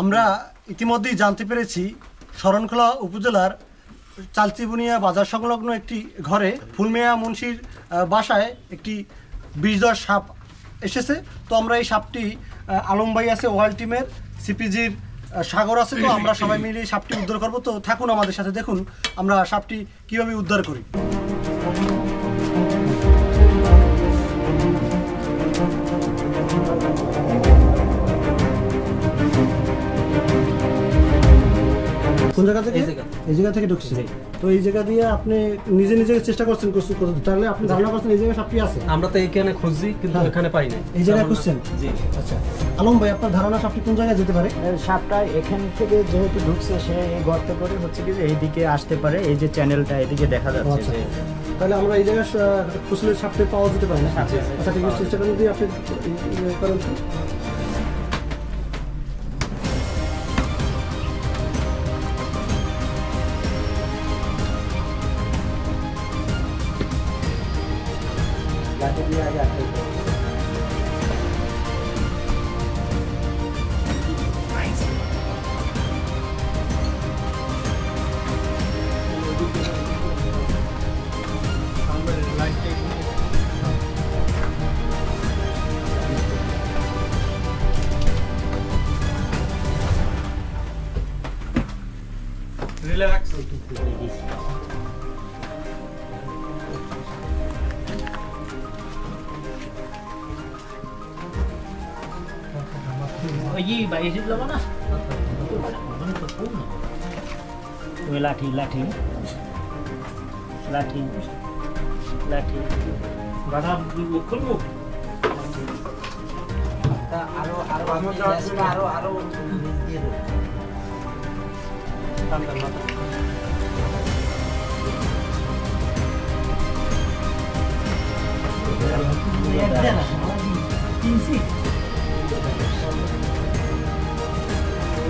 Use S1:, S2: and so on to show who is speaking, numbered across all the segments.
S1: আমরা ইতিমধ্যেই জানতে পেরেছি, শরণখোলা উপজেলার চালচিবুনিয়া বাজার সংলগ্ন একটি ঘরে ফুলমেয়া মুন্সির বাসায় একটি বিষধর সাপ এসেছে। তো আমরা এই সাপটি আলম ভাই আছে ওয়ার্ল্ড টিমের, সিপিজির সাগর আছে, তো আমরা সবাই মিলে সাপটি উদ্ধার করব। তো থাকুন আমাদের সাথে, দেখুন আমরা সাপটি কীভাবে উদ্ধার করি। কোন জায়গা থেকে?
S2: এই জায়গা।
S1: থেকে ঢুকছে। তো এই জায়গা দিয়ে আপনি নিজে নিজে চেষ্টা করছেন করছেন করছেন। তাহলে আপনি ধারণা করছেন এই জায়গায় সাপটি আছে?
S2: আমরা তো এখানে খুঁজছি কিন্তু
S1: হ্যাঁ।
S2: এখানে পাই না
S1: এই জায়গায় খুঁজছেন?
S2: জি।
S1: আচ্ছা।
S3: আলম ভাই আপনার ধারণা সাপটি কোন জায়গায় যেতে পারে?
S4: সাপটা এখান থেকে যেহেতু ঢুকছে সে এই গর্ত করে হচ্ছে কি যে এইদিকে আসতে পারে এই যে চ্যানেলটা এদিকে দেখা যাচ্ছে
S3: আচ্ছা। তাহলে আমরা এই জায়গায় খুঁজলে সাপটি পাওয়া যেতে পারে না? আচ্ছা ঠিক আছে। চেষ্টা করুন দিয়ে আপনি ইয়ে করেন তো।
S4: লাঠি দিয়ে আগে আটকে দিতে হবে।
S2: রিল্যাক্স
S4: ওই লাঠি লাঠি লাঠি লাঠি
S5: আরও আরও আমি গ্যাসটা আরও আরও নিচ দিয়ে দেবো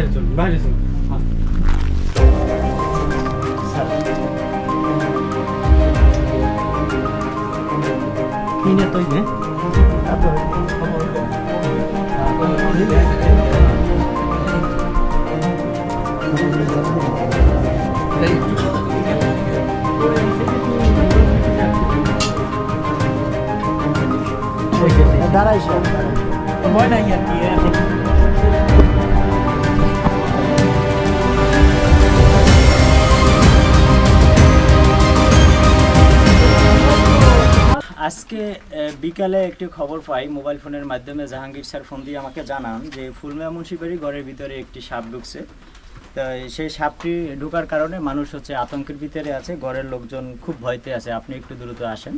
S2: বাইরে চলুন বাইরে চলুন হ্যাঁ।
S4: কিনে তো নে দাঁড়াই সব সময় নাই আর কি আজকে বিকালে একটি খবর পাই মোবাইল ফোনের মাধ্যমে। জাহাঙ্গীর স্যার ফোন দিয়ে আমাকে জানান যে ফুলমিয়া মুন্সিবাড়ি ঘরের ভিতরে একটি সাপ ঢুকছে। তো সেই সাপটি ঢোকার কারণে মানুষ হচ্ছে আতঙ্কের ভিতরে আছে, ঘরের লোকজন খুব ভয়তে আছে। আপনি একটু দ্রুত আসেন।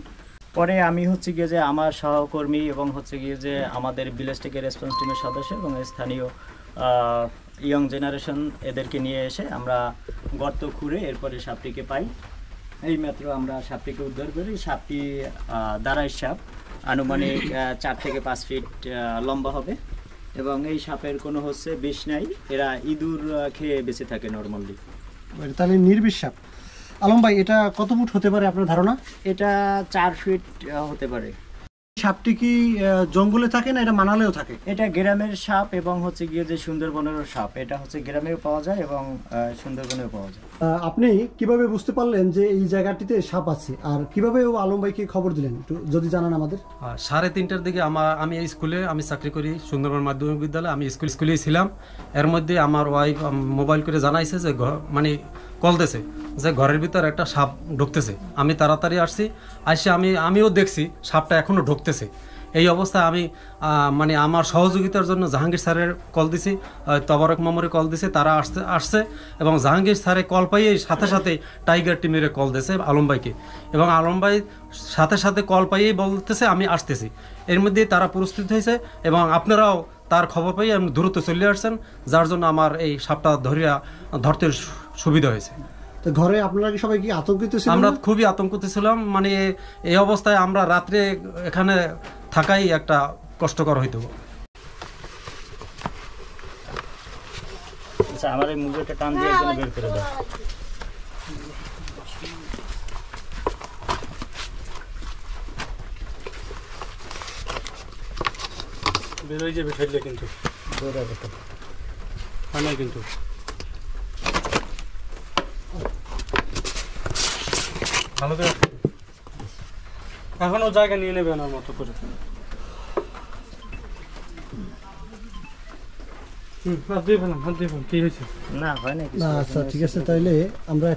S4: পরে আমি হচ্ছে গিয়ে যে, আমার সহকর্মী এবং হচ্ছে গিয়ে যে, আমাদের ভিলেজ থেকে রেসপন্স টিমের সদস্য এবং স্থানীয় ইয়ং জেনারেশন এদেরকে নিয়ে এসে আমরা গর্ত খুঁড়ে এরপরে সাপটিকে পাই। এই মাত্র আমরা সাপটিকে উদ্ধার করি। সাপটি দাঁড়াই সাপ। আনুমানিক চার থেকে পাঁচ ফিট লম্বা হবে। এবং এই সাপের কোনো হচ্ছে বিষ নাই। এরা ইঁদুর খেয়ে বেঁচে থাকে নর্মালি।
S1: তাহলে নির্বিষ সাপ। আলম ভাই এটা কত ফুট হতে পারে আপনার ধারণা?
S4: এটা চার ফিট হতে পারে।
S1: সাপটি কি আহ, জঙ্গলে থাকে না এটা মানালেও থাকে?
S4: এটা গ্রামের সাপ এবং হচ্ছে গিয়ে যে সুন্দরবনের সাপ এটা হচ্ছে গ্রামেও পাওয়া যায় এবং সুন্দরবনেও পাওয়া যায়।
S1: আপনি কীভাবে বুঝতে পারলেন যে এই জায়গাটিতে সাপ আছে? আর কীভাবে ও আলম ভাইকে খবর দিলেন? একটু যদি জানান আমাদের।
S2: সাড়ে তিনটার দিকে আমার আমি এই স্কুলে আমি চাকরি করি সুন্দরবন মাধ্যমিক বিদ্যালয়ে। আমি স্কুল স্কুলেই ছিলাম। এর মধ্যে আমার ওয়াইফ মোবাইল করে জানাইছে যে মানে কল দিছে যে ঘরের ভিতর একটা সাপ ঢুকতেছে। আমি তাড়াতাড়ি আসছি আসে আমি, আমিও দেখছি সাপটা এখনও ঢুকতেছে। এই অবস্থায় আমি মানে আমার সহযোগিতার জন্য জাহাঙ্গীর স্যারের কল দিছি তবরক মামরে কল দিছে, তারা আসতে আসছে এবং জাহাঙ্গীর স্যারে কল পাইয়ে সাথে সাথে টাইগার টিমের কল দিয়েছে আলম ভাইকে। এবং আলম ভাই সাথে সাথে কল পাইয়েই বলতেছে, আমি আসতেছি। এর মধ্যেই তারা প্রস্তুত হয়েছে এবং আপনারাও তার খবর পেয়ে আপনি দ্রুত চলে আসছেন, যার জন্য আমার এই সাপটা ধরিয়া, ধরতে সুবিধা হয়েছে।
S1: তো ঘরে আপনারা কি সবাই কি আতঙ্কিত ছিলেন?
S2: আমরা খুবই আতঙ্কিত ছিলাম মানে এই অবস্থায় আমরা রাত্রে এখানে থাকাই একটা কষ্টকর হইতো।
S4: আচ্ছা আমার এই মুজোটা টান দিয়ে একজনে বের করে দাও।
S2: বেরোয় যাবে ফেললে কিন্তু।
S4: দৌড়াবে তো।
S2: কিন্তু। ভালো করে এখনও জায়গা নিয়ে নেবে ওনার মতো করে। হুম হাত দিয়ে ফেলাম হাত দিয়ে ফেলাম। কি হয়েছে?
S4: না হয় না
S1: না আচ্ছা ঠিক আছে তাইলে আমরা